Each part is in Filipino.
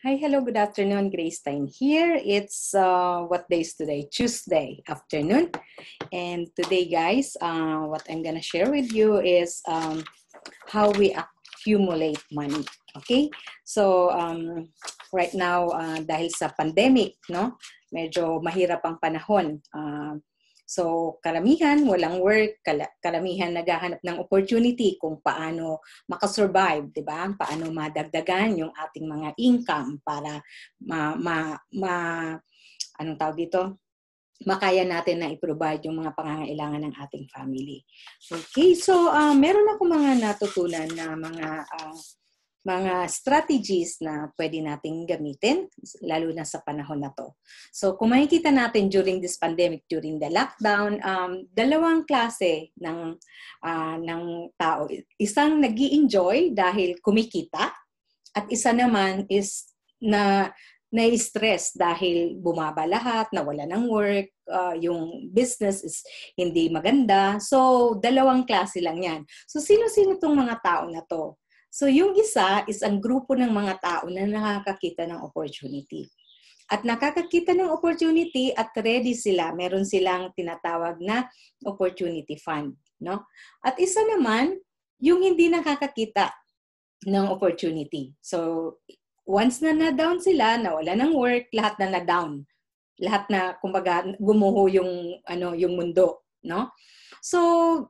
Hi, hello, good afternoon. Grace Time here. It's uh, what day is today? Tuesday afternoon. And today, guys, uh, what I'm gonna share with you is um, how we accumulate money. Okay? So, um, right now, uh, dahil sa pandemic, no? Medyo mahirap ang panahon. Uh, So, karamihan walang work, karamihan naghahanap ng opportunity kung paano makasurvive, 'di ba? Paano madagdagan yung ating mga income para ma, ma, ma anong tawag dito? makaya natin na i-provide yung mga pangangailangan ng ating family. Okay, so uh, meron ako mga natutunan na mga uh, mga strategies na pwede nating gamitin, lalo na sa panahon na to. So kung makikita natin during this pandemic, during the lockdown, um, dalawang klase ng, uh, ng tao. Isang nag enjoy dahil kumikita, at isa naman is na na-stress dahil bumaba lahat, nawala ng work, uh, yung business is hindi maganda. So, dalawang klase lang yan. So, sino-sino tong mga tao na to? So yung isa is ang grupo ng mga tao na nakakakita ng opportunity. At nakakakita ng opportunity at ready sila. Meron silang tinatawag na opportunity fund. No? At isa naman, yung hindi nakakakita ng opportunity. So, once na na-down sila, nawala ng work, lahat na na-down. Lahat na, kumbaga, gumuho yung, ano, yung mundo. No? So,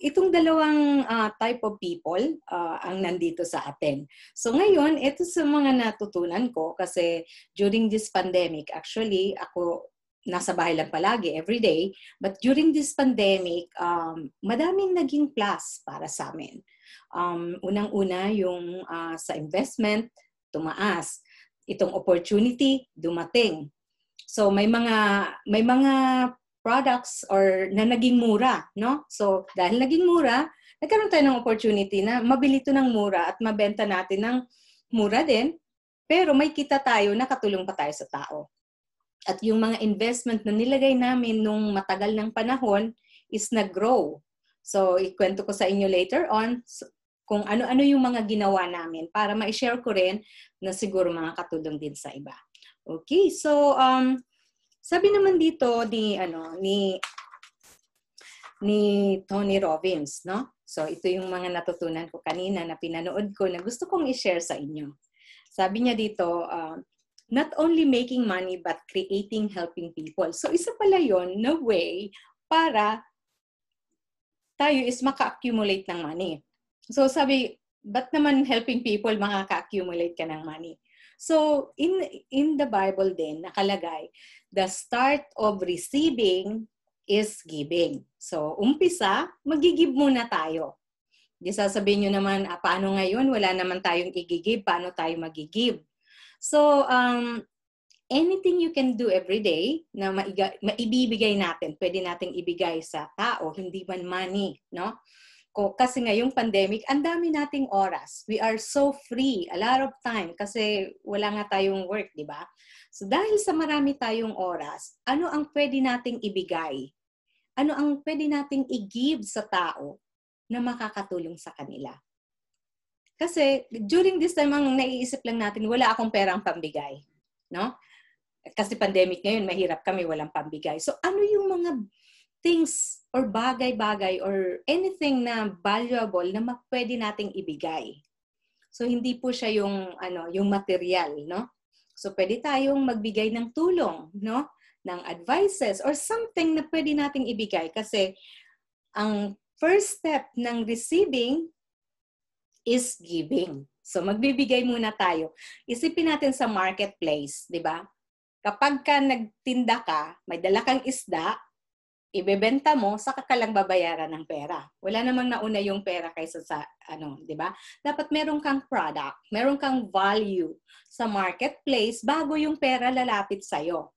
itong dalawang uh, type of people uh, ang nandito sa atin. So, ngayon, ito sa mga natutunan ko kasi during this pandemic, actually, ako nasa bahay lang palagi every day. But during this pandemic, um, madaming naging plus para sa amin. Um, unang-una yung uh, sa investment, tumaas. Itong opportunity, dumating. So may mga may mga products or na naging mura, no? So, dahil naging mura, nagkaroon tayo ng opportunity na mabili ito ng mura at mabenta natin ng mura din, pero may kita tayo, nakatulong pa tayo sa tao. At yung mga investment na nilagay namin nung matagal ng panahon is nag-grow. So, ikwento ko sa inyo later on kung ano-ano yung mga ginawa namin para ma-share ko rin na siguro mga katulong din sa iba. Okay, so um, sabi naman dito ni ano ni ni Tony Robbins, no? So ito yung mga natutunan ko kanina na pinanood ko na gusto kong i-share sa inyo. Sabi niya dito, uh, not only making money but creating helping people. So isa pala yon na way para tayo is maka-accumulate ng money. So sabi, ba't naman helping people makaka-accumulate ka ng money? So in in the Bible din nakalagay the start of receiving is giving. So, umpisa, magigib muna tayo. Di sasabihin nyo naman, ah, paano ngayon? Wala naman tayong igigib. Paano tayo magigib? So, um, anything you can do every day na maiga, maibibigay natin, pwede nating ibigay sa tao, hindi man money, no? Kasi ngayong pandemic, ang dami nating oras. We are so free, a lot of time, kasi wala nga tayong work, di ba? So dahil sa marami tayong oras, ano ang pwede nating ibigay? Ano ang pwede nating i-give sa tao na makakatulong sa kanila? Kasi during this time, ang naiisip lang natin, wala akong perang pambigay. No? Kasi pandemic ngayon, mahirap kami, walang pambigay. So ano yung mga things or bagay-bagay or anything na valuable na pwede nating ibigay? So hindi po siya yung ano, yung material, no? So pwede tayong magbigay ng tulong, no? Ng advices or something na pwede nating ibigay kasi ang first step ng receiving is giving. So magbibigay muna tayo. Isipin natin sa marketplace, 'di ba? Kapag ka nagtinda ka, may dala kang isda, ibebenta mo, saka ka lang babayaran ng pera. Wala namang nauna yung pera kaysa sa ano, 'di ba? Dapat meron kang product, meron kang value sa marketplace bago yung pera lalapit sa iyo.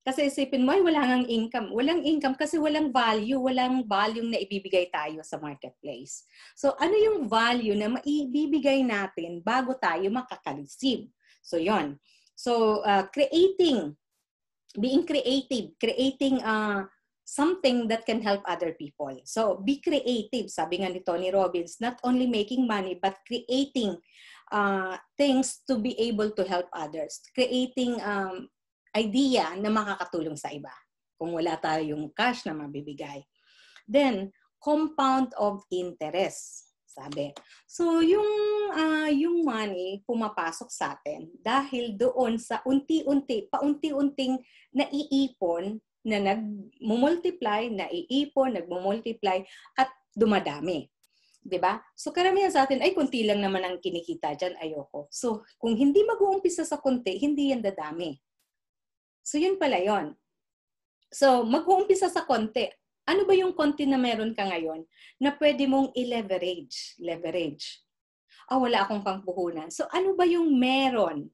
Kasi isipin mo, ay wala nang income. Walang income kasi walang value, walang value na ibibigay tayo sa marketplace. So ano yung value na maibibigay natin bago tayo makaka-receive? So yon. So uh, creating being creative, creating uh, something that can help other people. So be creative, sabi nga ni Tony Robbins, not only making money but creating uh, things to be able to help others. Creating um, idea na makakatulong sa iba kung wala tayong cash na mabibigay. Then, compound of interest, sabi. So, yung, uh, yung money pumapasok sa atin dahil doon sa unti-unti, paunti-unting naiipon na nag-multiply, naiipon, nag-multiply, at dumadami. 'di ba? So karamihan sa atin ay kunti lang naman ang kinikita diyan, ayoko. So kung hindi mag-uumpisa sa kunti, hindi yan dadami. So yun pala 'yon. So mag-uumpisa sa konti. Ano ba yung konti na meron ka ngayon na pwede mong i-leverage? Leverage. Ah, wala akong pangpuhunan. So ano ba yung meron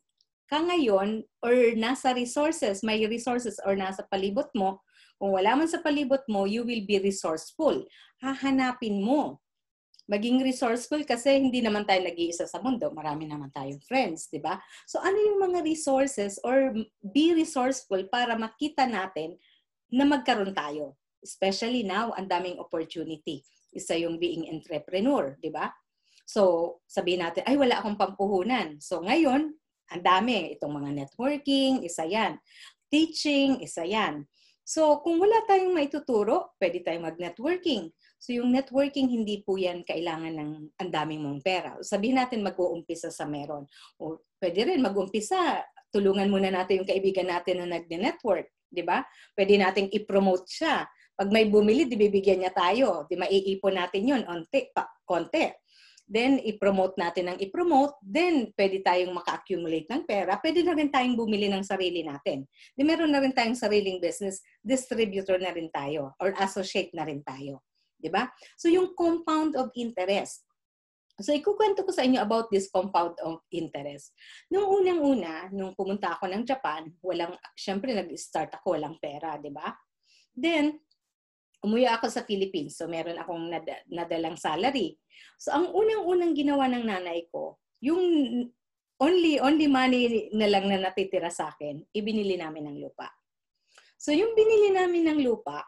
ka ngayon or nasa resources, may resources or nasa palibot mo, kung wala man sa palibot mo, you will be resourceful. Hahanapin mo. Maging resourceful kasi hindi naman tayo nag-iisa sa mundo. Marami naman tayong friends, di ba? So ano yung mga resources or be resourceful para makita natin na magkaroon tayo. Especially now, ang daming opportunity. Isa yung being entrepreneur, di ba? So, sabihin natin, ay wala akong pampuhunan. So, ngayon, ang dami. Itong mga networking, isa yan. Teaching, isa yan. So, kung wala tayong maituturo, pwede tayong mag-networking. So, yung networking, hindi po yan kailangan ng ang daming mong pera. Sabihin natin mag-uumpisa sa meron. O pwede rin mag-umpisa, tulungan muna natin yung kaibigan natin na nag-network. Di ba? Pwede nating i-promote siya. Pag may bumili, di bibigyan niya tayo. Di maiipon natin yun, onti, pa, konti then i-promote natin ang i-promote, then pwede tayong maka-accumulate ng pera, pwede na rin tayong bumili ng sarili natin. Then meron na rin tayong sariling business, distributor na rin tayo, or associate na rin tayo. Di ba? So yung compound of interest. So ikukwento ko sa inyo about this compound of interest. Nung unang-una, nung pumunta ako ng Japan, walang, syempre nag-start ako, walang pera, di ba? Then, umuwi ako sa Philippines. So meron akong nad- nadalang salary. So ang unang-unang ginawa ng nanay ko, yung only only money na lang na natitira sa akin, ibinili namin ng lupa. So yung binili namin ng lupa,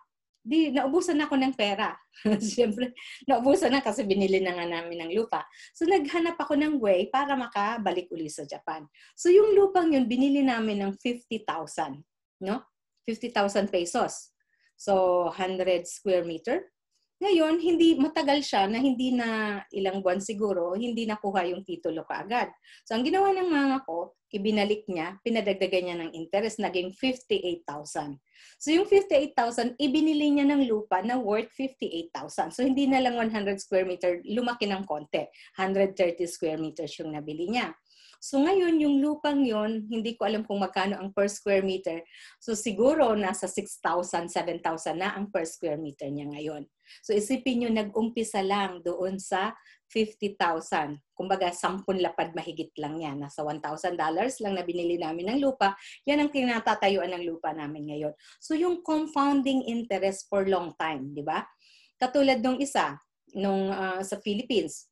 di naubusan ako ng pera. Siyempre, naubusan na kasi binili na nga namin ng lupa. So naghanap ako ng way para makabalik uli sa Japan. So yung lupang yun, binili namin ng 50,000. No? 50,000 pesos. So 100 square meter. Ngayon, hindi matagal siya na hindi na ilang buwan siguro, hindi nakuha yung titulo kaagad. So ang ginawa ng mga ko, ibinalik niya, pinadagdagan niya ng interest, naging 58,000. So yung 58,000, ibinili niya ng lupa na worth 58,000. So hindi na lang 100 square meter, lumaki ng konti. 130 square meters yung nabili niya. So ngayon, yung lupang yon hindi ko alam kung magkano ang per square meter. So siguro nasa 6,000, 7,000 na ang per square meter niya ngayon. So isipin nyo, nag-umpisa lang doon sa 50,000. Kumbaga, 10 lapad mahigit lang yan. Nasa $1,000 lang na binili namin ng lupa. Yan ang kinatatayuan ng lupa namin ngayon. So yung compounding interest for long time, di ba? Katulad nung isa, nung uh, sa Philippines,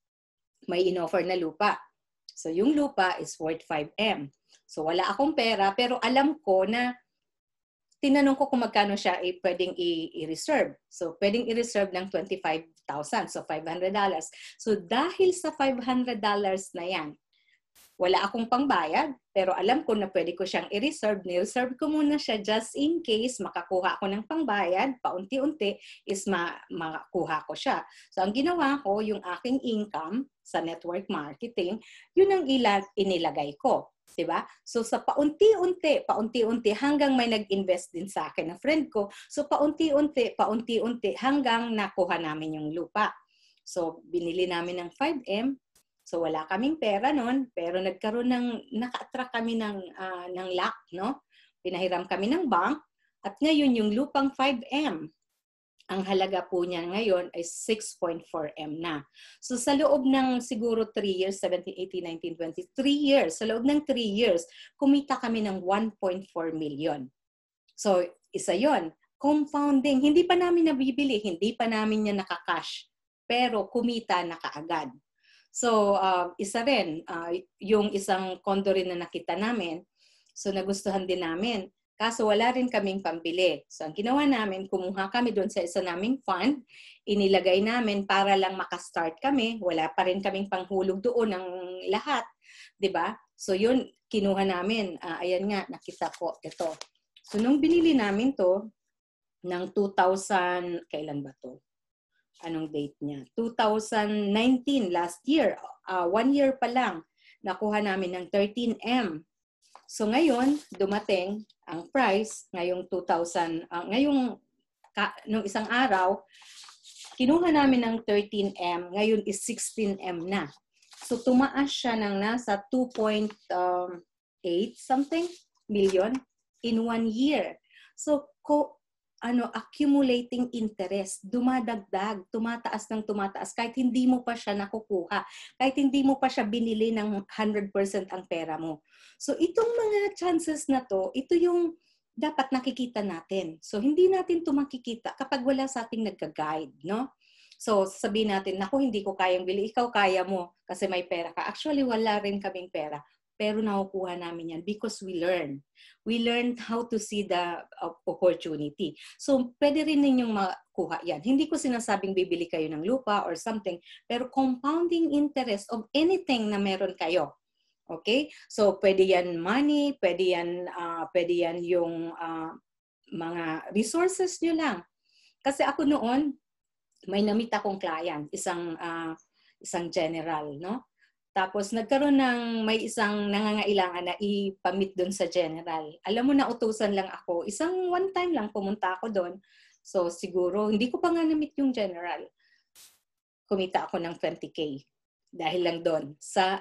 may inoffer na lupa. So yung lupa is worth 5M. So wala akong pera pero alam ko na tinanong ko kung magkano siya eh, pwedeng i-reserve. So pwedeng i-reserve ng 25,000. So $500. So dahil sa $500 na yan, wala akong pangbayad, pero alam ko na pwede ko siyang i-reserve. Ni-reserve ko muna siya just in case makakuha ako ng pangbayad, paunti-unti is ma makakuha ko siya. So ang ginawa ko, yung aking income sa network marketing, yun ang ila inilagay ko. 'di ba? So sa paunti-unti, paunti-unti hanggang may nag-invest din sa akin na friend ko. So paunti-unti, paunti-unti hanggang nakuha namin yung lupa. So binili namin ng 5M, So wala kaming pera noon, pero nagkaroon ng naka-attract kami ng uh, ng luck, no? Pinahiram kami ng bank at ngayon yung lupang 5M ang halaga po niya ngayon ay 6.4M na. So sa loob ng siguro 3 years, 17, 18, 19, 20, 3 years, sa loob ng 3 years, kumita kami ng 1.4 million. So isa yon compounding. Hindi pa namin nabibili, hindi pa namin niya nakakash, pero kumita na kaagad. So, uh, isa rin, uh, yung isang condo rin na nakita namin, so nagustuhan din namin. Kaso wala rin kaming pambili. So ang ginawa namin, kumuha kami doon sa isa naming fund, inilagay namin para lang makastart kami. Wala pa rin kaming panghulog doon ng lahat. ba? So yun, kinuha namin. Uh, ayan nga, nakita ko ito. So nung binili namin to, ng 2000, kailan ba to? Anong date niya? 2019, last year. Uh, one year pa lang, nakuha namin ng 13M. So ngayon, dumating ang price ngayong 2000, uh, ah, ngayong ka, nung isang araw, kinuha namin ng 13M, ngayon is 16M na. So tumaas siya ng nasa 2.8 um, something million in one year. So ano accumulating interest, dumadagdag, tumataas ng tumataas kahit hindi mo pa siya nakukuha, kahit hindi mo pa siya binili ng 100% ang pera mo. So itong mga chances na to, ito yung dapat nakikita natin. So hindi natin to makikita kapag wala sa ating nagka-guide, no? So sabihin natin, naku, hindi ko kayang bili, ikaw kaya mo kasi may pera ka. Actually, wala rin kaming pera pero nakukuha namin yan because we learn. We learn how to see the uh, opportunity. So, pwede rin ninyong makuha yan. Hindi ko sinasabing bibili kayo ng lupa or something, pero compounding interest of anything na meron kayo. Okay? So, pwede yan money, pwede yan, uh, pwede yan yung uh, mga resources nyo lang. Kasi ako noon, may namit akong client, isang uh, isang general, no? Tapos nagkaroon ng may isang nangangailangan na ipamit doon sa general. Alam mo na utusan lang ako. Isang one time lang pumunta ako doon. So siguro hindi ko pa nga na-meet yung general. Kumita ako ng 20k dahil lang doon sa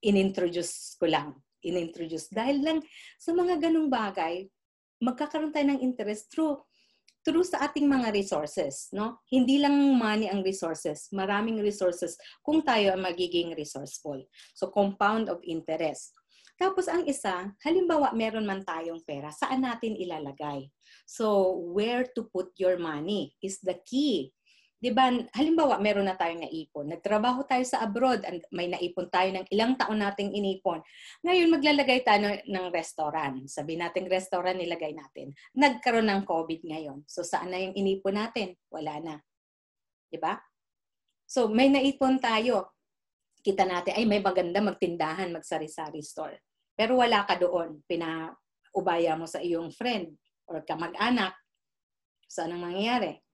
inintroduce ko lang. Inintroduce dahil lang sa mga ganung bagay, magkakaroon tayo ng interest through through sa ating mga resources, no? Hindi lang money ang resources, maraming resources kung tayo ang magiging resourceful. So compound of interest. Tapos ang isa, halimbawa meron man tayong pera, saan natin ilalagay? So where to put your money is the key 'di ba, halimbawa meron na tayong naipon, nagtrabaho tayo sa abroad, may naipon tayo ng ilang taon nating inipon. Ngayon maglalagay tayo ng, ng restaurant. Sabi natin restaurant nilagay natin. Nagkaroon ng COVID ngayon. So saan na yung inipon natin? Wala na. 'Di ba? So may naipon tayo. Kita natin ay may maganda magtindahan, magsari-sari store. Pero wala ka doon, pinaubaya mo sa iyong friend or kamag-anak. So anong mangyayari?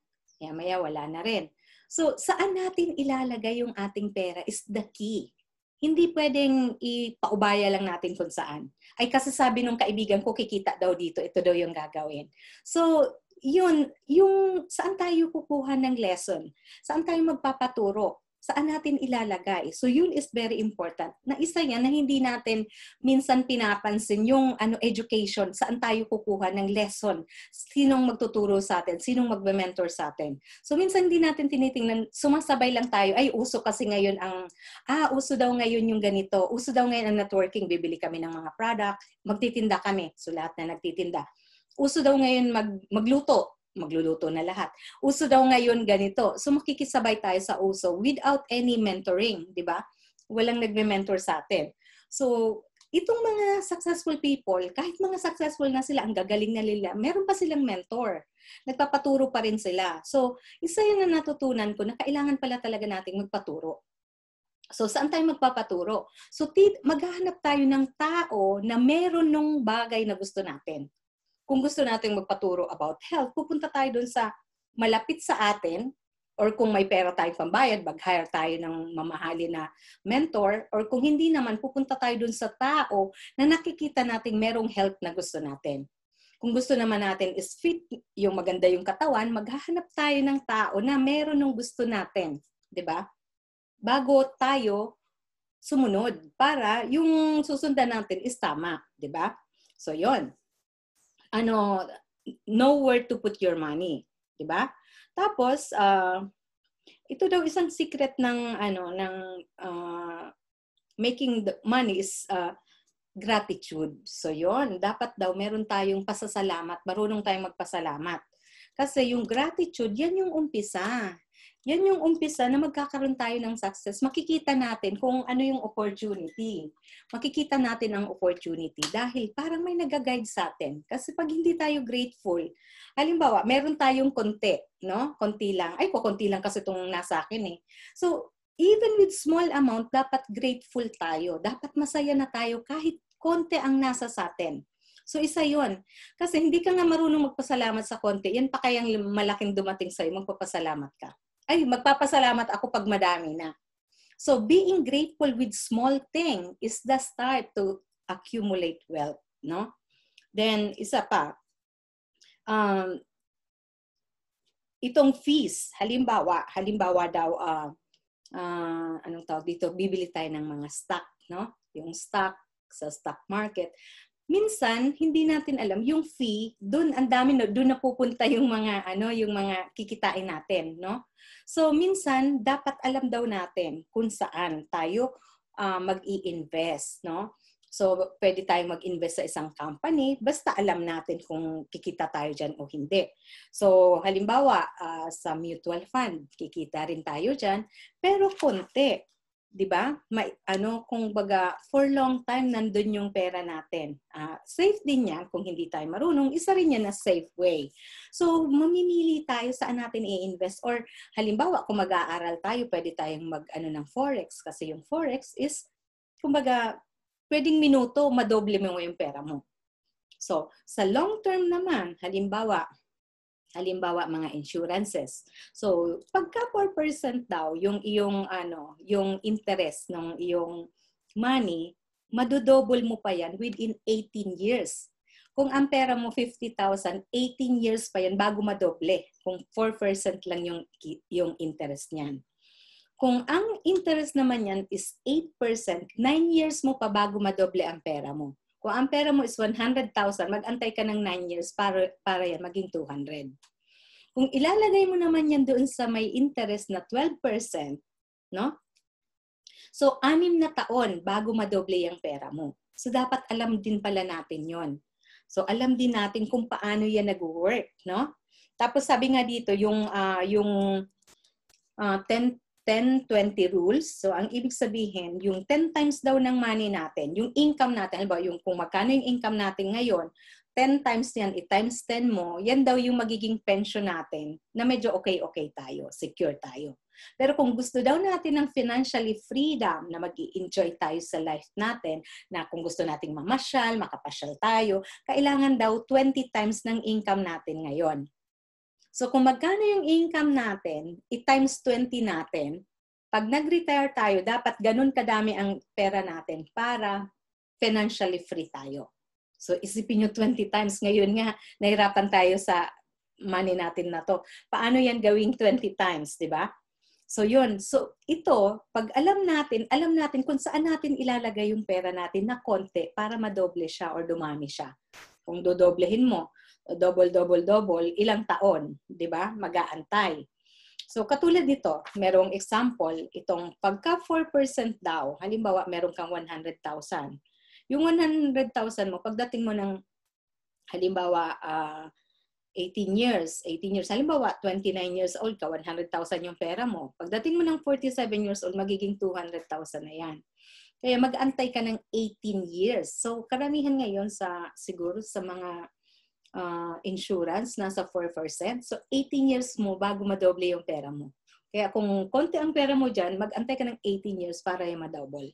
Maya-maya wala na rin. So, saan natin ilalagay yung ating pera is the key. Hindi pwedeng ipaubaya lang natin kung saan. Ay kasi sabi nung kaibigan ko, kikita daw dito, ito daw yung gagawin. So, yun, yung saan tayo kukuha ng lesson? Saan tayo magpapaturo? Saan natin ilalagay. So yun is very important. Na isa yan na hindi natin minsan pinapansin yung ano education, saan tayo kukuha ng lesson, sinong magtuturo sa atin, sinong magbe-mentor sa atin. So minsan hindi natin tinitingnan, sumasabay lang tayo, ay uso kasi ngayon ang, ah uso daw ngayon yung ganito, uso daw ngayon ang networking, bibili kami ng mga product, magtitinda kami. So lahat na nagtitinda. Uso daw ngayon mag, magluto, magluluto na lahat. Uso daw ngayon ganito. So makikisabay tayo sa uso without any mentoring, di ba? Walang nagme-mentor sa atin. So, itong mga successful people, kahit mga successful na sila, ang gagaling na nila, meron pa silang mentor. Nagpapaturo pa rin sila. So, isa yun na natutunan ko na kailangan pala talaga nating magpaturo. So, saan tayo magpapaturo? So, maghahanap tayo ng tao na meron nung bagay na gusto natin kung gusto natin magpaturo about health, pupunta tayo dun sa malapit sa atin or kung may pera tayong pambayad, mag-hire tayo ng mamahali na mentor or kung hindi naman, pupunta tayo dun sa tao na nakikita nating merong health na gusto natin. Kung gusto naman natin is fit, yung maganda yung katawan, maghahanap tayo ng tao na meron ng gusto natin. 'di ba? Bago tayo sumunod para yung susundan natin is tama, 'di ba? So 'yon ano, know where to put your money. 'Di ba? Tapos, uh, ito daw isang secret ng, ano, ng uh, making the money is uh, gratitude. So, yon dapat daw meron tayong pasasalamat, marunong tayong magpasalamat. Kasi yung gratitude, yan yung umpisa. Yan yung umpisa na magkakaroon tayo ng success. Makikita natin kung ano yung opportunity. Makikita natin ang opportunity dahil parang may nag-guide sa atin. Kasi pag hindi tayo grateful, halimbawa, meron tayong konti, no? Konti lang. Ay, ko konti lang kasi itong nasa akin eh. So, even with small amount, dapat grateful tayo. Dapat masaya na tayo kahit konti ang nasa sa atin. So isa yon Kasi hindi ka nga marunong magpasalamat sa konti. Yan pa kayang malaking dumating sa'yo, magpapasalamat ka ay, magpapasalamat ako pag madami na. So, being grateful with small thing is the start to accumulate wealth, no? Then, isa pa, um, itong fees, halimbawa, halimbawa daw, uh, uh, anong tawag dito, bibili tayo ng mga stock, no? Yung stock sa stock market minsan hindi natin alam yung fee doon ang dami na doon napupunta yung mga ano yung mga kikitain natin no? So minsan dapat alam daw natin kung saan tayo uh, mag-i-invest no? So pwede tayong mag-invest sa isang company basta alam natin kung kikita tayo diyan o hindi. So halimbawa uh, sa mutual fund kikita rin tayo diyan pero konti 'di ba? May ano kung baga for long time nandun yung pera natin. Uh, safe din 'yan kung hindi tayo marunong. Isa rin 'yan na safe way. So mamimili tayo saan natin i-invest or halimbawa kung mag-aaral tayo, pwede tayong mag ano ng forex kasi yung forex is kumbaga pwedeng minuto madoble mo yung pera mo. So, sa long term naman, halimbawa, halimbawa mga insurances. So, pagka 4% daw yung iyong ano, yung interest ng iyong money, madodouble mo pa yan within 18 years. Kung ang pera mo 50,000, 18 years pa yan bago madoble. Kung 4% lang yung yung interest niyan. Kung ang interest naman yan is 8%, 9 years mo pa bago madoble ang pera mo. Kung ang pera mo is 100,000, mag-antay ka ng 9 years para, para yan maging 200. Kung ilalagay mo naman yan doon sa may interest na 12%, no? So, anim na taon bago madoble yung pera mo. So, dapat alam din pala natin yon. So, alam din natin kung paano yan nag-work, no? Tapos sabi nga dito, yung, uh, yung uh, 10 10-20 rules. So, ang ibig sabihin, yung 10 times daw ng money natin, yung income natin, halimbawa, yung kung magkano yung income natin ngayon, 10 times yan, i-times 10 mo, yan daw yung magiging pension natin na medyo okay-okay tayo, secure tayo. Pero kung gusto daw natin ng financially freedom na mag enjoy tayo sa life natin, na kung gusto nating mamasyal, makapasyal tayo, kailangan daw 20 times ng income natin ngayon. So kung magkano yung income natin, i-times 20 natin, pag nag-retire tayo, dapat ganun kadami ang pera natin para financially free tayo. So isipin nyo 20 times ngayon nga, nahirapan tayo sa money natin na to. Paano yan gawing 20 times, di ba? So yun, so ito, pag alam natin, alam natin kung saan natin ilalagay yung pera natin na konti para madoble siya or dumami siya. Kung dodoblehin mo, double, double, double, ilang taon, di ba? Mag-aantay. So katulad dito, merong example, itong pagka 4% daw, halimbawa meron kang 100,000. Yung 100,000 mo, pagdating mo ng halimbawa uh, 18 years, 18 years, halimbawa 29 years old ka, 100,000 yung pera mo. Pagdating mo ng 47 years old, magiging 200,000 na yan. Kaya mag-antay ka ng 18 years. So karamihan ngayon sa siguro sa mga uh, insurance, nasa 4%. So, 18 years mo bago madoble yung pera mo. Kaya kung konti ang pera mo dyan, mag-antay ka ng 18 years para yung madouble.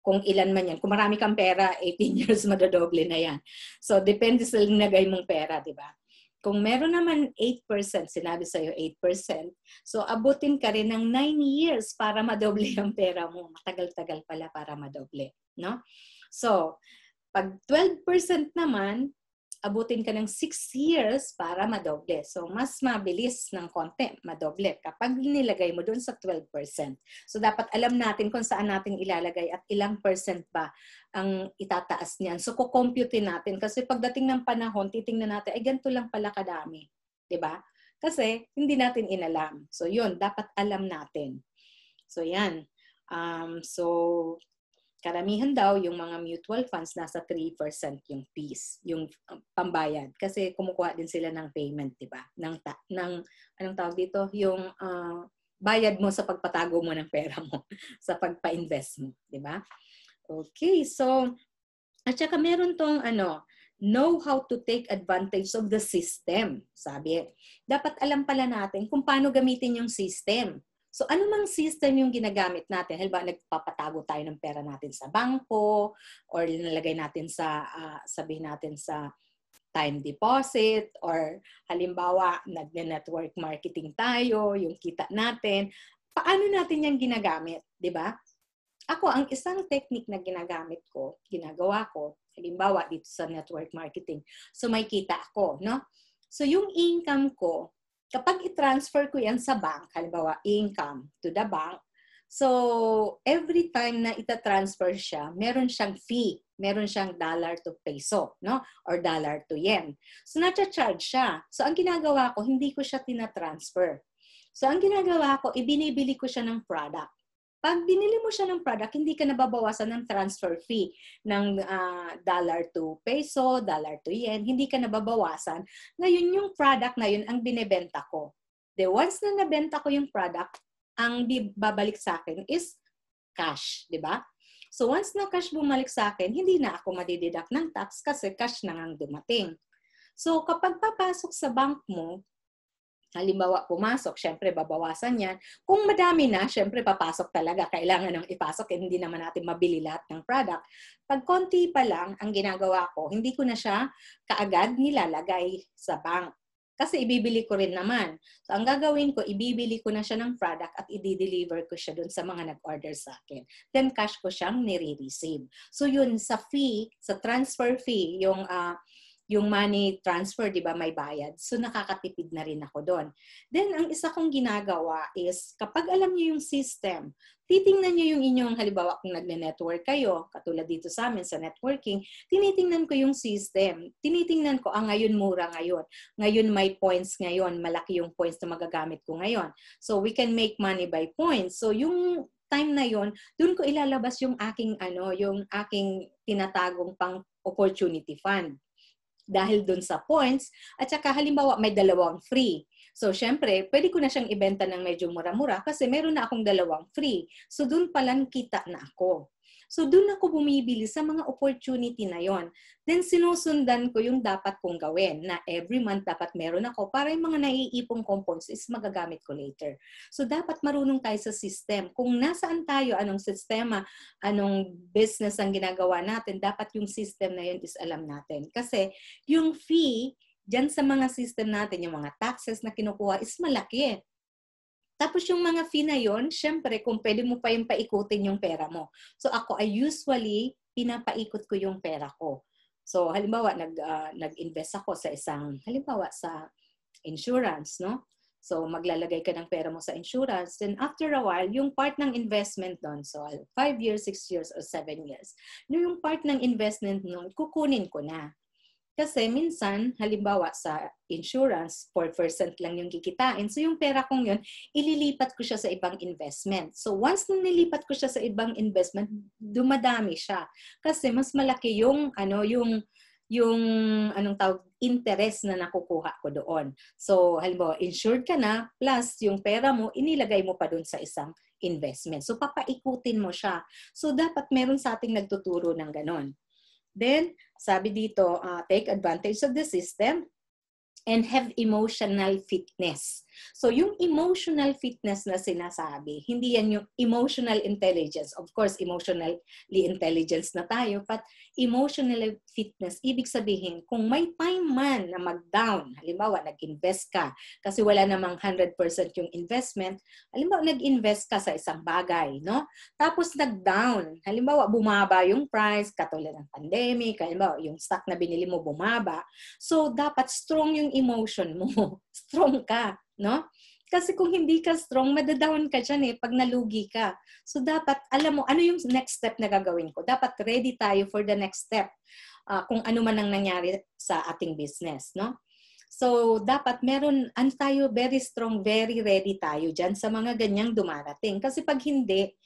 Kung ilan man yan. Kung marami kang pera, 18 years madodoble na yan. So, depende sa linagay mong pera, di ba? Kung meron naman 8%, sinabi sa'yo 8%, so abutin ka rin ng 9 years para madoble yung pera mo. Matagal-tagal pala para madoble. No? So, pag 12% naman, abutin ka ng 6 years para madoble. So, mas mabilis ng konti, madoble, kapag nilagay mo doon sa 12%. So, dapat alam natin kung saan natin ilalagay at ilang percent ba ang itataas niyan. So, kukompute natin. Kasi pagdating ng panahon, titingnan natin, ay ganito lang pala kadami. ba? Diba? Kasi, hindi natin inalam. So, yun, dapat alam natin. So, yan. Um, so, karamihan daw yung mga mutual funds nasa 3% yung fees, yung um, pambayad kasi kumukuha din sila ng payment, 'di ba? Ng ta- ng anong tawag dito, yung uh, bayad mo sa pagpatago mo ng pera mo, sa pagpa-invest mo, di ba? Okay, so, at saka meron tong ano, know how to take advantage of the system. Sabi, dapat alam pala natin kung paano gamitin yung system. So ano mang system yung ginagamit natin? Halimbawa, nagpapatago tayo ng pera natin sa bangko or nilagay natin sa, uh, sabihin natin sa time deposit or halimbawa nagne-network marketing tayo, yung kita natin, paano natin yan ginagamit, 'di ba? Ako ang isang technique na ginagamit ko, ginagawa ko, halimbawa dito sa network marketing. So may kita ako, no? So yung income ko, kapag i-transfer ko yan sa bank, halimbawa income to the bank, so every time na ita-transfer siya, meron siyang fee. Meron siyang dollar to peso, no? Or dollar to yen. So na-charge siya. So ang ginagawa ko, hindi ko siya tina-transfer. So ang ginagawa ko, ibinibili ko siya ng product. Pag binili mo siya ng product, hindi ka nababawasan ng transfer fee ng uh, dollar to peso, dollar to yen, hindi ka nababawasan. Ngayon, yung product na yun ang binebenta ko. The once na nabenta ko yung product, ang babalik sa akin is cash, di ba? So once na cash bumalik sa akin, hindi na ako madideduct ng tax kasi cash na nga dumating. So kapag papasok sa bank mo, halimbawa pumasok, syempre babawasan yan. Kung madami na, syempre papasok talaga. Kailangan nang ipasok, eh, hindi naman natin mabili lahat ng product. Pag konti pa lang, ang ginagawa ko, hindi ko na siya kaagad nilalagay sa bank. Kasi ibibili ko rin naman. So, ang gagawin ko, ibibili ko na siya ng product at i-deliver ko siya dun sa mga nag-order sa akin. Then, cash ko siyang nire-receive. So, yun, sa fee, sa transfer fee, yung uh, yung money transfer, di ba, may bayad. So, nakakatipid na rin ako doon. Then, ang isa kong ginagawa is, kapag alam niyo yung system, titingnan niyo yung inyong, halimbawa, kung nagne-network kayo, katulad dito sa amin sa networking, tinitingnan ko yung system. Tinitingnan ko, ah, ngayon mura ngayon. Ngayon may points ngayon. Malaki yung points na magagamit ko ngayon. So, we can make money by points. So, yung time na yon, doon ko ilalabas yung aking ano, yung aking tinatagong pang opportunity fund dahil dun sa points. At saka halimbawa may dalawang free. So, syempre, pwede ko na siyang ibenta ng medyo mura-mura kasi meron na akong dalawang free. So, dun palang kita na ako. So, dun ako bumibili sa mga opportunity na yon. Then, sinusundan ko yung dapat kong gawin na every month dapat meron ako para yung mga naiipong compounds is magagamit ko later. So, dapat marunong tayo sa system. Kung nasaan tayo, anong sistema, anong business ang ginagawa natin, dapat yung system na yun is alam natin. Kasi yung fee, dyan sa mga system natin, yung mga taxes na kinukuha is malaki. Tapos yung mga fee na yon, syempre, kung pwede mo pa yung paikutin yung pera mo. So ako, I usually, pinapaikot ko yung pera ko. So halimbawa, nag, uh, nag-invest ako sa isang, halimbawa sa insurance, no? So maglalagay ka ng pera mo sa insurance. Then after a while, yung part ng investment doon, so 5 years, 6 years, or 7 years, yung part ng investment noon, kukunin ko na. Kasi minsan, halimbawa sa insurance, 4% lang yung kikitain. So yung pera kong yun, ililipat ko siya sa ibang investment. So once na nilipat ko siya sa ibang investment, dumadami siya. Kasi mas malaki yung, ano, yung, yung anong tawag, interest na nakukuha ko doon. So halimbawa, insured ka na, plus yung pera mo, inilagay mo pa doon sa isang investment. So papaikutin mo siya. So dapat meron sa ating nagtuturo ng ganon. Then, sabi dito, uh, take advantage of the system and have emotional fitness. So yung emotional fitness na sinasabi, hindi yan yung emotional intelligence. Of course, emotionally intelligence na tayo, but emotional fitness, ibig sabihin, kung may time man na mag-down, halimbawa, nag-invest ka, kasi wala namang 100% yung investment, halimbawa, nag-invest ka sa isang bagay, no? Tapos nag-down, halimbawa, bumaba yung price, katulad ng pandemic, halimbawa, yung stock na binili mo bumaba. So, dapat strong yung emotion mo. strong ka no? Kasi kung hindi ka strong, madadown ka dyan eh pag nalugi ka. So dapat, alam mo, ano yung next step na gagawin ko? Dapat ready tayo for the next step uh, kung ano man ang nangyari sa ating business, no? So, dapat meron, ano tayo, very strong, very ready tayo dyan sa mga ganyang dumarating. Kasi pag hindi,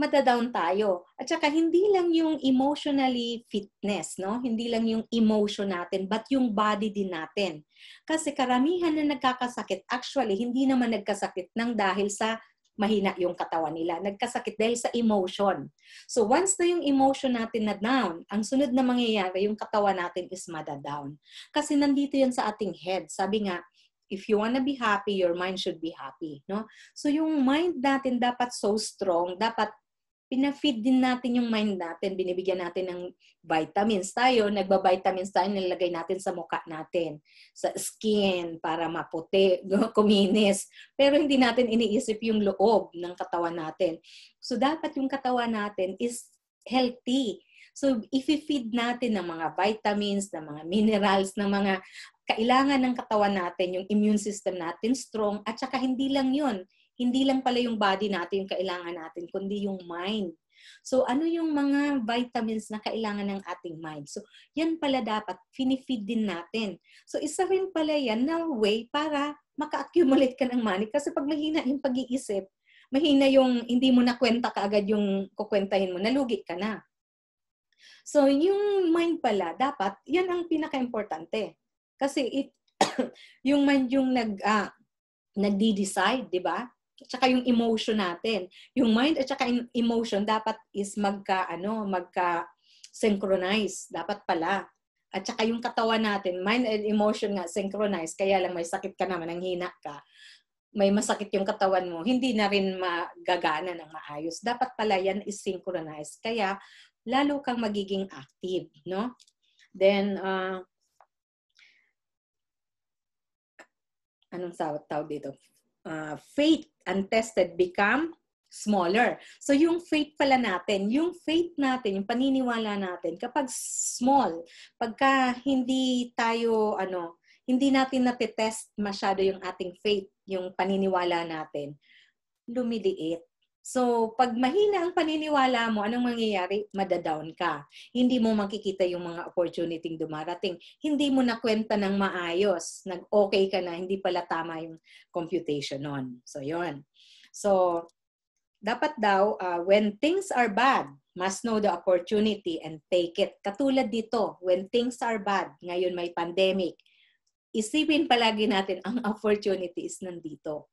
madadown tayo. At saka hindi lang yung emotionally fitness, no? Hindi lang yung emotion natin, but yung body din natin. Kasi karamihan na nagkakasakit, actually, hindi naman nagkasakit ng dahil sa mahina yung katawan nila. Nagkasakit dahil sa emotion. So once na yung emotion natin na down, ang sunod na mangyayari, yung katawan natin is madadown. Kasi nandito yan sa ating head. Sabi nga, if you want to be happy, your mind should be happy. No? So yung mind natin dapat so strong, dapat pina-feed din natin yung mind natin, binibigyan natin ng vitamins tayo, nagba-vitamins tayo, nilalagay natin sa mukha natin, sa skin, para maputi, kuminis. Pero hindi natin iniisip yung loob ng katawan natin. So, dapat yung katawan natin is healthy. So, if feed natin ng mga vitamins, ng mga minerals, ng mga kailangan ng katawan natin, yung immune system natin strong, at saka hindi lang yun, hindi lang pala yung body natin yung kailangan natin, kundi yung mind. So, ano yung mga vitamins na kailangan ng ating mind? So, yan pala dapat, finifeed din natin. So, isa rin pala yan na way para maka-accumulate ka ng money. Kasi pag mahina yung pag-iisip, mahina yung hindi mo na kwenta kaagad yung kukwentahin mo, nalugi ka na. So, yung mind pala, dapat, yan ang pinaka-importante. Kasi it, yung mind yung nag, uh, nagdi-decide, di ba? At saka yung emotion natin. Yung mind at saka emotion dapat is magka ano, magka synchronize dapat pala. At saka yung katawan natin, mind and emotion nga synchronize, kaya lang may sakit ka naman, ang hina ka. May masakit yung katawan mo, hindi na rin magagana ng maayos. Dapat pala yan is synchronized. Kaya lalo kang magiging active, no? Then, uh, anong tawag dito? Uh, faith untested become smaller. So yung faith pala natin, yung faith natin, yung paniniwala natin, kapag small, pagka hindi tayo, ano, hindi natin natitest masyado yung ating faith, yung paniniwala natin, lumiliit. So, pag mahina ang paniniwala mo, anong mangyayari? Madadown ka. Hindi mo makikita yung mga opportunity dumarating. Hindi mo na kwenta ng maayos. Nag-okay ka na, hindi pala tama yung computation nun. So, yon So, dapat daw, uh, when things are bad, must know the opportunity and take it. Katulad dito, when things are bad, ngayon may pandemic, isipin palagi natin ang opportunities nandito.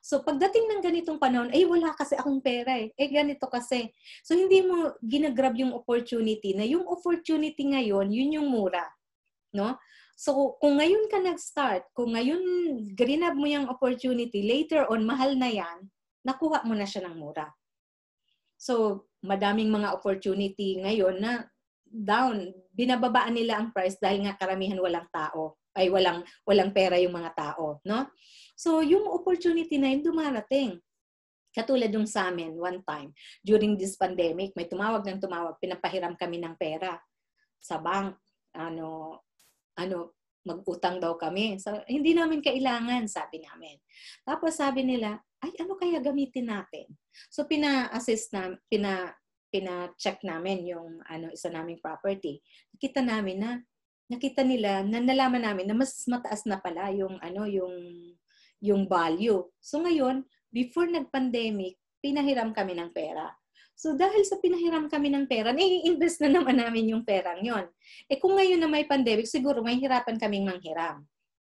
So pagdating ng ganitong panahon, ay wala kasi akong pera eh. Eh ganito kasi. So hindi mo ginagrab yung opportunity na yung opportunity ngayon, yun yung mura. No? So kung ngayon ka nag-start, kung ngayon grinab mo yung opportunity, later on mahal na yan, nakuha mo na siya ng mura. So madaming mga opportunity ngayon na down, binababaan nila ang price dahil nga karamihan walang tao ay walang walang pera yung mga tao, no? So, yung opportunity na yun dumarating. Katulad yung sa amin, one time, during this pandemic, may tumawag ng tumawag, pinapahiram kami ng pera sa bank. Ano, ano, mag-utang daw kami. So, hindi namin kailangan, sabi namin. Tapos sabi nila, ay, ano kaya gamitin natin? So, pina-assist na, pina, pina-check namin yung ano, isa naming property. Nakita namin na, nakita nila, na nalaman namin na mas mataas na pala yung, ano, yung yung value. So ngayon, before nag-pandemic, pinahiram kami ng pera. So dahil sa pinahiram kami ng pera, nai-invest na naman namin yung perang yon. Eh kung ngayon na may pandemic, siguro may hirapan kaming manghiram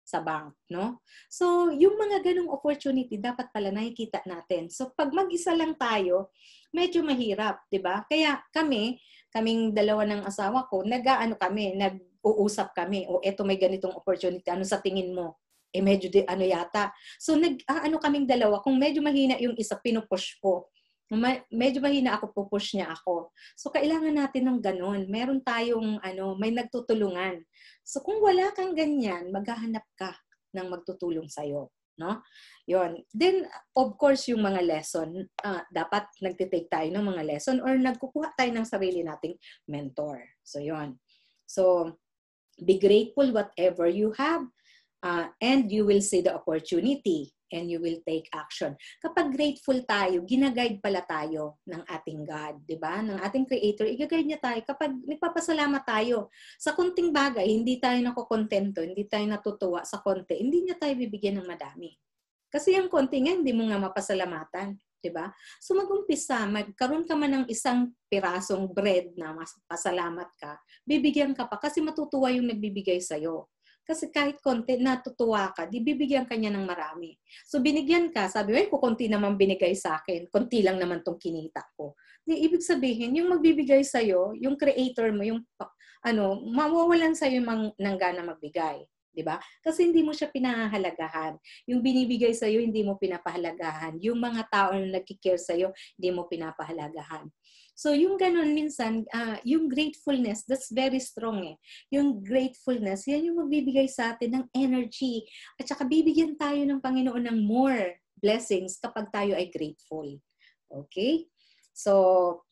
sa bank, no? So, yung mga ganong opportunity, dapat pala nakikita natin. So, pag mag-isa lang tayo, medyo mahirap, di ba? Kaya kami, kaming dalawa ng asawa ko, nag-ano kami, nag-uusap kami, o eto may ganitong opportunity, ano sa tingin mo? eh medyo di, ano yata. So nag ah, ano kaming dalawa, kung medyo mahina yung isa, pinupush ko. Ma- medyo mahina ako, pupush niya ako. So kailangan natin ng ganun. Meron tayong ano, may nagtutulungan. So kung wala kang ganyan, maghahanap ka ng magtutulong sa iyo, no? 'Yon. Then of course yung mga lesson, uh, dapat nagte-take tayo ng mga lesson or nagkukuha tayo ng sarili nating mentor. So 'yon. So be grateful whatever you have uh, and you will see the opportunity and you will take action. Kapag grateful tayo, ginaguide pala tayo ng ating God, di ba? Ng ating Creator, i-guide niya tayo. Kapag nagpapasalamat tayo sa kunting bagay, hindi tayo nakokontento, hindi tayo natutuwa sa konti, hindi niya tayo bibigyan ng madami. Kasi yung konti nga, hindi mo nga mapasalamatan. 'Diba? So mag-umpisa, magkaroon ka man ng isang pirasong bread na mas pasalamat ka, bibigyan ka pa kasi matutuwa yung nagbibigay sa'yo. Kasi kahit konti, natutuwa ka, di bibigyan ka niya ng marami. So binigyan ka, sabi mo, kukunti naman binigay sa akin, konti lang naman tong kinita ko. Di, ibig sabihin, yung magbibigay sa'yo, yung creator mo, yung ano, mawawalan sa'yo mang, ng gana magbigay. 'Di ba? Kasi hindi mo siya pinahahalagahan. Yung binibigay sa iyo, hindi mo pinapahalagahan. Yung mga tao na nagki-care sa iyo, hindi mo pinapahalagahan. So yung ganun minsan, uh, yung gratefulness, that's very strong eh. Yung gratefulness, yan yung magbibigay sa atin ng energy. At saka bibigyan tayo ng Panginoon ng more blessings kapag tayo ay grateful. Okay? So,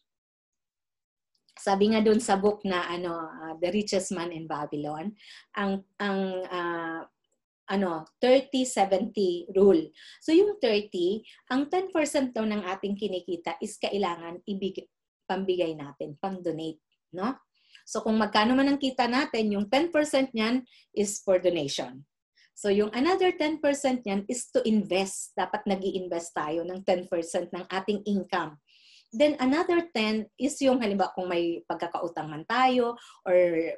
sabi nga doon sa book na ano uh, The Richest Man in Babylon, ang ang uh, ano 30-70 rule. So yung 30, ang 10% daw ng ating kinikita is kailangan ibig pambigay natin, pang-donate, no? So kung magkano man ang kita natin, yung 10% niyan is for donation. So yung another 10% niyan is to invest. Dapat nag invest tayo ng 10% ng ating income Then another 10 is yung halimbawa kung may pagkakautang man tayo or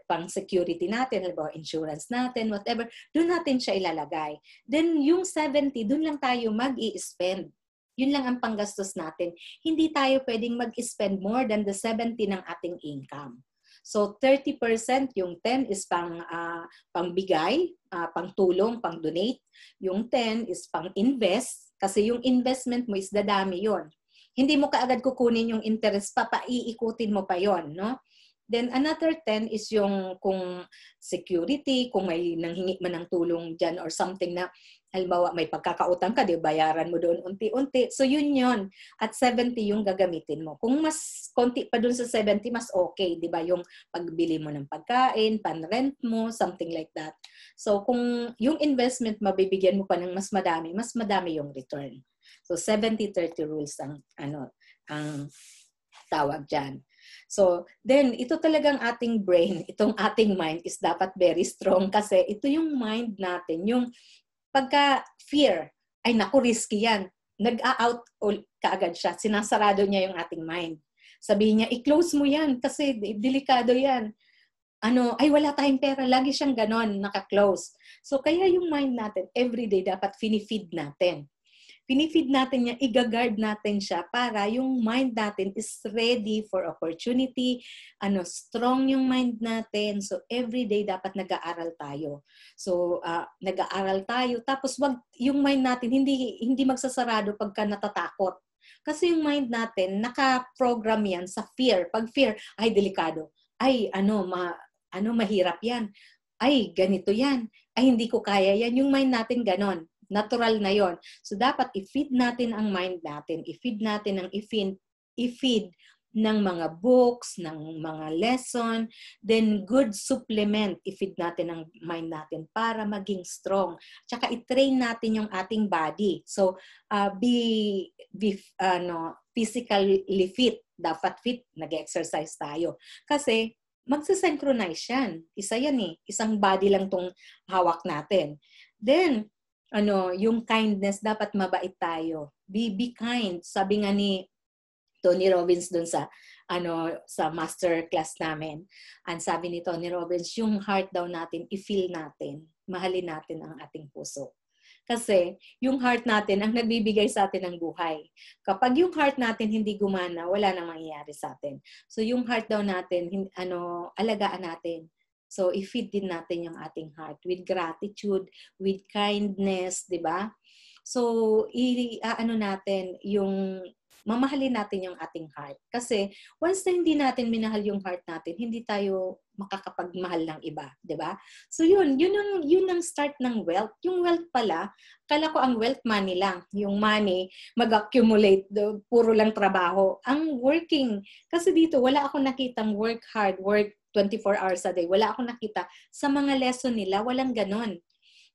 pang security natin, halimbawa insurance natin, whatever, doon natin siya ilalagay. Then yung 70, doon lang tayo mag-i-spend. Yun lang ang panggastos natin. Hindi tayo pwedeng mag-spend more than the 70 ng ating income. So 30% yung 10 is pang uh, pangbigay, uh, pangtulong, pang-donate. Yung 10 is pang-invest kasi yung investment mo is dadami yon hindi mo kaagad kukunin yung interest pa, paiikutin mo pa yon no? Then another 10 is yung kung security, kung may nanghingi man ng tulong dyan or something na halimbawa may pagkakautang ka, di bayaran mo doon unti-unti. So yun yun. At 70 yung gagamitin mo. Kung mas konti pa doon sa 70, mas okay, di ba? Yung pagbili mo ng pagkain, pan-rent mo, something like that. So kung yung investment mabibigyan mo pa ng mas madami, mas madami yung return. So 70-30 rules ang ano ang tawag diyan. So, then, ito talagang ating brain, itong ating mind is dapat very strong kasi ito yung mind natin, yung pagka fear, ay naku, risky yan. Nag-out kaagad siya. Sinasarado niya yung ating mind. Sabihin niya, i-close mo yan kasi delikado yan. Ano, ay wala tayong pera. Lagi siyang ganon, naka-close. So, kaya yung mind natin, everyday dapat finifeed natin pinifeed natin niya, igagard natin siya para yung mind natin is ready for opportunity, ano, strong yung mind natin. So, every day dapat nag-aaral tayo. So, uh, nag-aaral tayo. Tapos, wag, yung mind natin, hindi, hindi magsasarado pagka natatakot. Kasi yung mind natin, naka-program yan sa fear. Pag fear, ay, delikado. Ay, ano, ma, ano, mahirap yan. Ay, ganito yan. Ay, hindi ko kaya yan. Yung mind natin ganon Natural na yon. So dapat i-feed natin ang mind natin, i-feed natin ang i-feed, ng mga books, ng mga lesson, then good supplement i-feed natin ang mind natin para maging strong. Tsaka i-train natin yung ating body. So, uh, be, be ano, physically fit. Dapat fit, nag-exercise tayo. Kasi, magsisynchronize yan. Isa yan eh. Isang body lang tong hawak natin. Then, ano, yung kindness, dapat mabait tayo. Be, be kind. Sabi nga ni Tony Robbins dun sa ano sa master class namin. Ang sabi ni Tony Robbins, yung heart daw natin, i-feel natin, mahalin natin ang ating puso. Kasi yung heart natin ang nagbibigay sa atin ng buhay. Kapag yung heart natin hindi gumana, wala nang mangyayari sa atin. So yung heart daw natin, ano, alagaan natin. So, i-feed din natin yung ating heart with gratitude, with kindness, di ba? So, i-ano natin yung mamahalin natin yung ating heart. Kasi once na hindi natin minahal yung heart natin, hindi tayo makakapagmahal ng iba, 'di ba? So yun, yun ang yun ang start ng wealth. Yung wealth pala, kala ko ang wealth money lang, yung money mag-accumulate, do, puro lang trabaho. Ang working, kasi dito wala akong nakitang work hard, work 24 hours a day. Wala akong nakita. Sa mga lesson nila, walang ganon.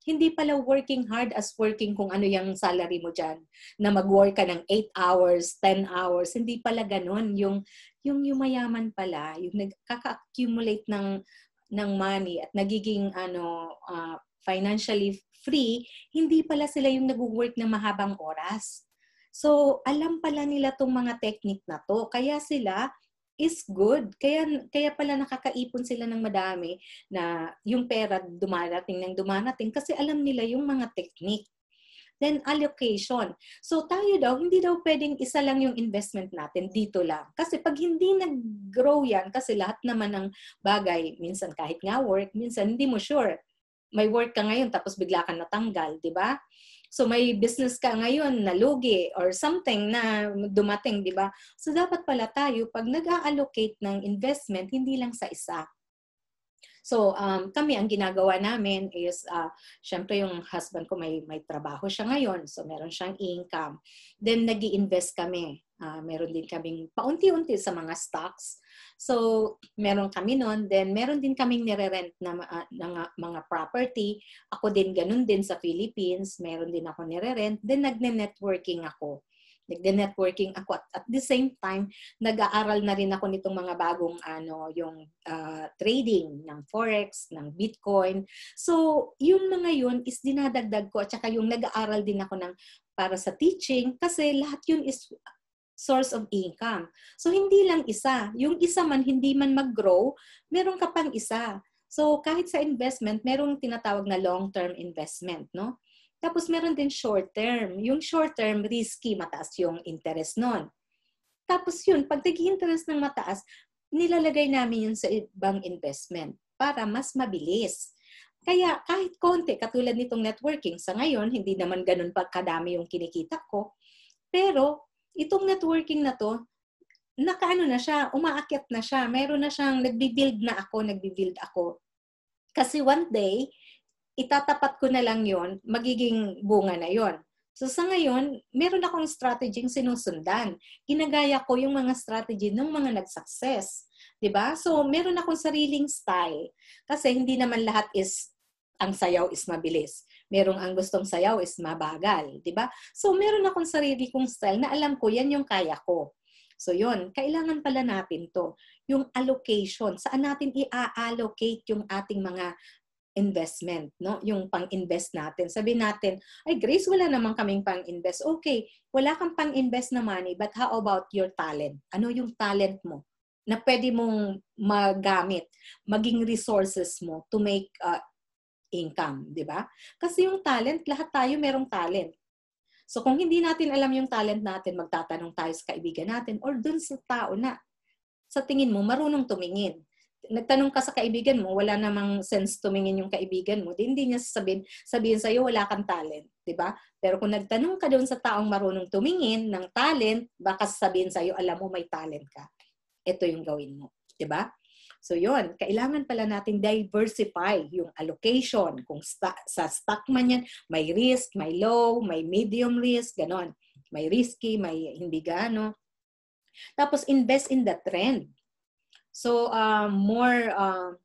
Hindi pala working hard as working kung ano yung salary mo dyan. Na mag-work ka ng 8 hours, 10 hours. Hindi pala ganon. Yung, yung yumayaman pala, yung nagkaka-accumulate ng, ng money at nagiging ano, uh, financially free, hindi pala sila yung nag-work ng mahabang oras So, alam pala nila tong mga technique na to. Kaya sila is good. Kaya, kaya pala nakakaipon sila ng madami na yung pera dumarating ng dumarating kasi alam nila yung mga technique. Then allocation. So tayo daw, hindi daw pwedeng isa lang yung investment natin dito lang. Kasi pag hindi nag-grow yan, kasi lahat naman ng bagay, minsan kahit nga work, minsan hindi mo sure. May work ka ngayon tapos bigla ka natanggal, di ba? So may business ka ngayon na lugi or something na dumating, di ba? So dapat pala tayo, pag nag-allocate ng investment, hindi lang sa isa. So, um, kami, ang ginagawa namin is, uh, syempre yung husband ko may, may trabaho siya ngayon. So, meron siyang income. Then, nag invest kami. Uh, meron din kaming paunti-unti sa mga stocks. So, meron kami noon. Then, meron din kaming nire-rent na uh, ng, mga property. Ako din, ganun din sa Philippines. Meron din ako nire-rent. Then, nagne-networking ako nagde-networking ako at at the same time nag-aaral na rin ako nitong mga bagong ano yung uh, trading ng forex, ng Bitcoin. So, yung mga yun is dinadagdag ko at saka yung nag-aaral din ako ng para sa teaching kasi lahat yun is source of income. So, hindi lang isa. Yung isa man, hindi man mag-grow, meron ka pang isa. So, kahit sa investment, merong tinatawag na long-term investment, no? Tapos meron din short term. Yung short term, risky, mataas yung interest nun. Tapos yun, pag nag-interest ng mataas, nilalagay namin yun sa ibang investment para mas mabilis. Kaya kahit konti, katulad nitong networking, sa ngayon, hindi naman ganun pa kadami yung kinikita ko. Pero itong networking na to, nakaano na siya, umaakyat na siya. Meron na siyang, nagbi-build na ako, nagbi-build ako. Kasi one day, itatapat ko na lang yon magiging bunga na yon. So sa ngayon, meron akong strategy sinusundan. Ginagaya ko yung mga strategy ng mga nag-success. ba? So meron akong sariling style. Kasi hindi naman lahat is ang sayaw is mabilis. Merong ang gustong sayaw is mabagal, ba? So meron akong sarili kong style na alam ko yan yung kaya ko. So yun, kailangan pala natin to. Yung allocation, saan natin i-allocate yung ating mga investment, no? Yung pang-invest natin. Sabi natin, ay Grace, wala naman kaming pang-invest. Okay, wala kang pang-invest na money, but how about your talent? Ano yung talent mo na pwede mong magamit, maging resources mo to make uh, income, di ba? Kasi yung talent, lahat tayo merong talent. So kung hindi natin alam yung talent natin, magtatanong tayo sa kaibigan natin or dun sa tao na sa tingin mo marunong tumingin nagtanong ka sa kaibigan mo, wala namang sense tumingin yung kaibigan mo, di, hindi niya sasabihin, sabihin sa'yo, wala kang talent. di ba? Pero kung nagtanong ka doon sa taong marunong tumingin ng talent, baka sasabihin sa'yo, alam mo, may talent ka. Ito yung gawin mo. di ba? So yon, kailangan pala natin diversify yung allocation. Kung sta- sa stock man yan, may risk, may low, may medium risk, ganon. May risky, may hindi gano. Tapos invest in the trend. So, uh, more uh,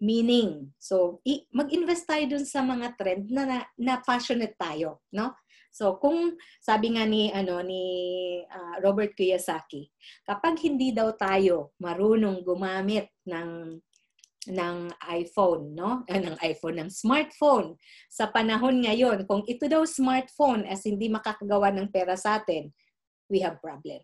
meaning. So, mag-invest tayo dun sa mga trend na, na, na passionate tayo, no? So, kung sabi nga ni ano ni uh, Robert Kiyosaki, kapag hindi daw tayo marunong gumamit ng ng iPhone, no? Eh, ng iPhone, ng smartphone. Sa panahon ngayon, kung ito daw smartphone as hindi makakagawa ng pera sa atin, we have problem.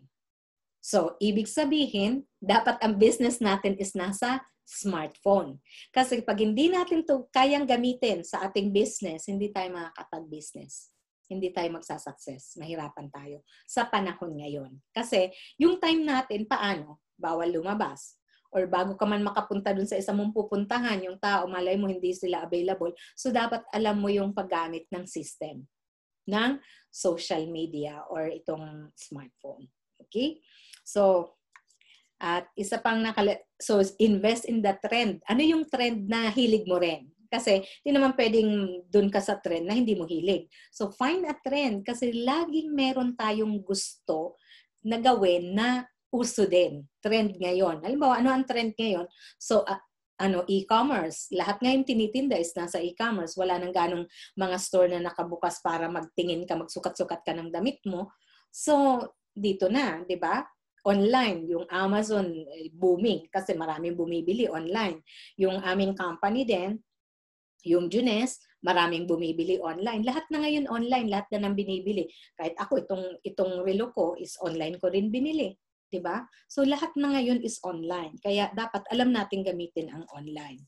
So, ibig sabihin, dapat ang business natin is nasa smartphone. Kasi pag hindi natin to kayang gamitin sa ating business, hindi tayo makakapag-business. Hindi tayo magsasucess. Mahirapan tayo sa panahon ngayon. Kasi yung time natin, paano? Bawal lumabas. Or bago ka man makapunta dun sa isa mong pupuntahan, yung tao, malay mo hindi sila available. So dapat alam mo yung paggamit ng system ng social media or itong smartphone. Okay? So, at isa pang nakala so invest in the trend. Ano yung trend na hilig mo rin? Kasi hindi naman pwedeng dun ka sa trend na hindi mo hilig. So find a trend kasi laging meron tayong gusto na gawin na uso din. Trend ngayon. Halimbawa, ano ang trend ngayon? So uh, ano, e-commerce. Lahat ngayon tinitinda is nasa e-commerce. Wala nang ganong mga store na nakabukas para magtingin ka, magsukat-sukat ka ng damit mo. So, dito na, di ba? Online. Yung Amazon eh, booming kasi maraming bumibili online. Yung aming company din, yung Junes, maraming bumibili online. Lahat na ngayon online, lahat na nang binibili. Kahit ako, itong, itong relo ko is online ko rin binili. 'di ba? So lahat na ngayon is online. Kaya dapat alam natin gamitin ang online.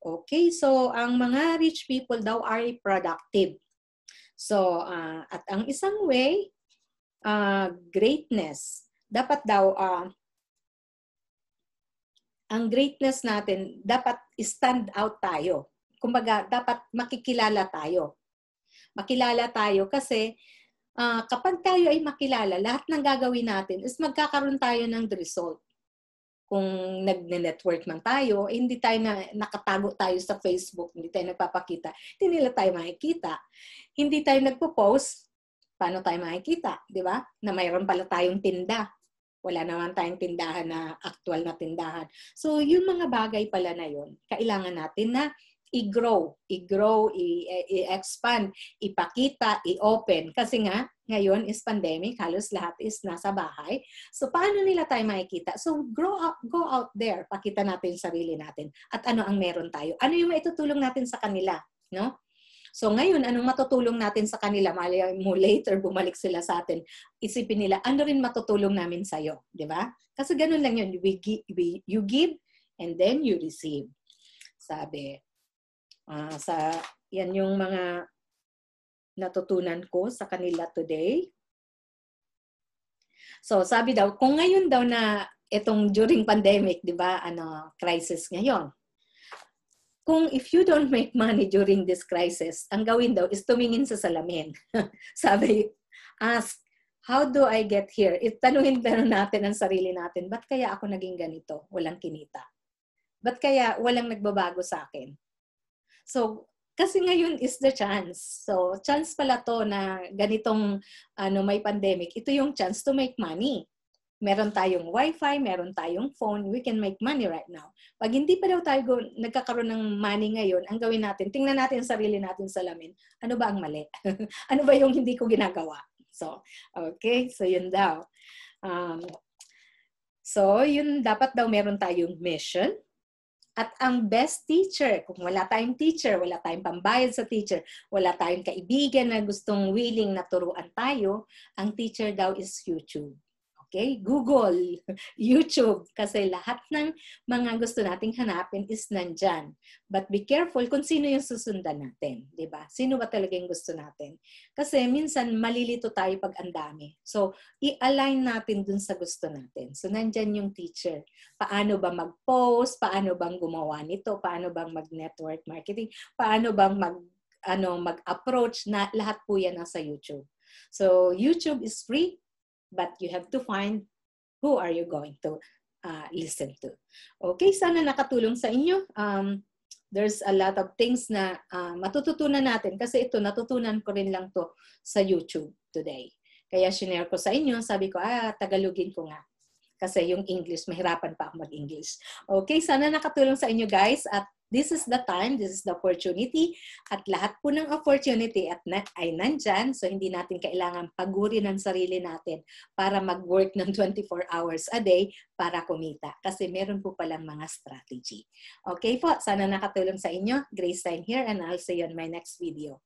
Okay, so ang mga rich people daw are productive. So uh, at ang isang way uh, greatness dapat daw uh, ang greatness natin dapat stand out tayo kumbaga, dapat makikilala tayo. Makilala tayo kasi uh, kapag tayo ay makilala, lahat ng gagawin natin is magkakaroon tayo ng result. Kung nag-network man tayo, eh, hindi tayo na nakatago tayo sa Facebook, hindi tayo nagpapakita, hindi nila tayo makikita. Hindi tayo nagpo-post, paano tayo makikita, di ba? Na mayroon pala tayong tinda. Wala naman tayong tindahan na actual na tindahan. So, yung mga bagay pala na yun, kailangan natin na i-grow, i-grow, i-expand, ipakita, i-open. Kasi nga, ngayon is pandemic, halos lahat is nasa bahay. So, paano nila tayo makikita? So, grow up, go out there, pakita natin yung sarili natin. At ano ang meron tayo? Ano yung maitutulong natin sa kanila? No? So ngayon, anong matutulong natin sa kanila? Mali mo later, bumalik sila sa atin. Isipin nila, ano rin matutulong namin sa'yo? Di ba? Kasi ganun lang yun. We, we, you give and then you receive. Sabi. Uh, sa yan yung mga natutunan ko sa kanila today. So, sabi daw, kung ngayon daw na itong during pandemic, 'di ba? Ano, crisis ngayon. Kung if you don't make money during this crisis, ang gawin daw is tumingin sa salamin. sabi, ask, how do I get here? Itanungin tanong natin ang sarili natin, ba't kaya ako naging ganito? Walang kinita. Ba't kaya walang nagbabago sa akin? So, kasi ngayon is the chance. So, chance pala to na ganitong ano may pandemic. Ito yung chance to make money. Meron tayong wifi, meron tayong phone, we can make money right now. Pag hindi pa daw tayo nagkakaroon ng money ngayon, ang gawin natin, tingnan natin sarili natin sa lamin. Ano ba ang mali? ano ba yung hindi ko ginagawa? So, okay. So, yun daw. Um, so, yun dapat daw meron tayong mission, at ang best teacher, kung wala tayong teacher, wala tayong pambayad sa teacher, wala tayong kaibigan na gustong willing na turuan tayo, ang teacher daw is YouTube. Okay? Google, YouTube, kasi lahat ng mga gusto nating hanapin is nandyan. But be careful kung sino yung susundan natin. ba? Diba? Sino ba talaga yung gusto natin? Kasi minsan malilito tayo pag ang dami. So, i-align natin dun sa gusto natin. So, nandyan yung teacher. Paano ba mag-post? Paano bang gumawa nito? Paano bang mag-network marketing? Paano bang mag ano mag-approach na lahat po yan nasa YouTube. So, YouTube is free but you have to find who are you going to uh, listen to. Okay, sana nakatulong sa inyo. Um, there's a lot of things na uh, matututunan natin kasi ito natutunan ko rin lang to sa YouTube today. Kaya shinare ko sa inyo, sabi ko, ah, Tagalogin ko nga. Kasi yung English, mahirapan pa ako mag-English. Okay, sana nakatulong sa inyo guys at this is the time, this is the opportunity, at lahat po ng opportunity at na, ay nandyan, so hindi natin kailangan pagurin ang sarili natin para mag-work ng 24 hours a day para kumita. Kasi meron po palang mga strategy. Okay po, sana nakatulong sa inyo. Grace Time here and I'll see you on my next video.